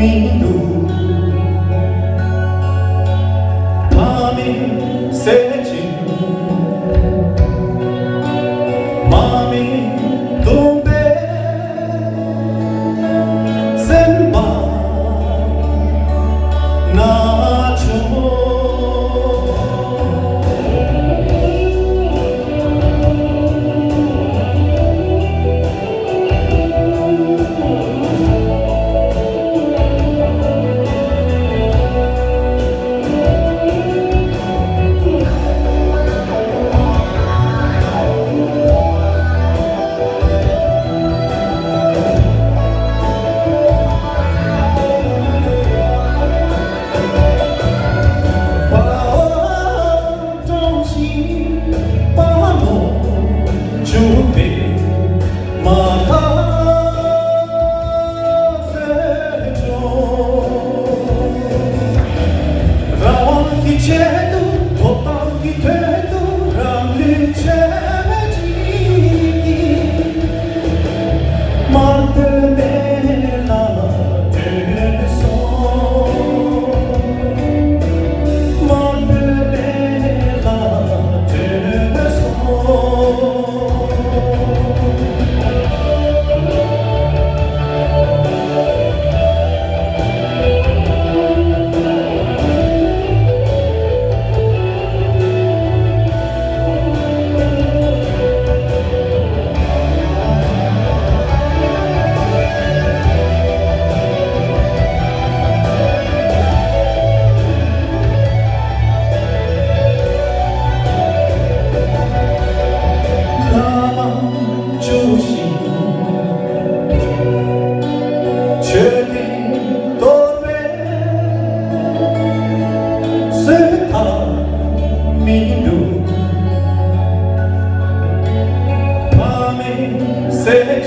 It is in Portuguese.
nem do Mata 세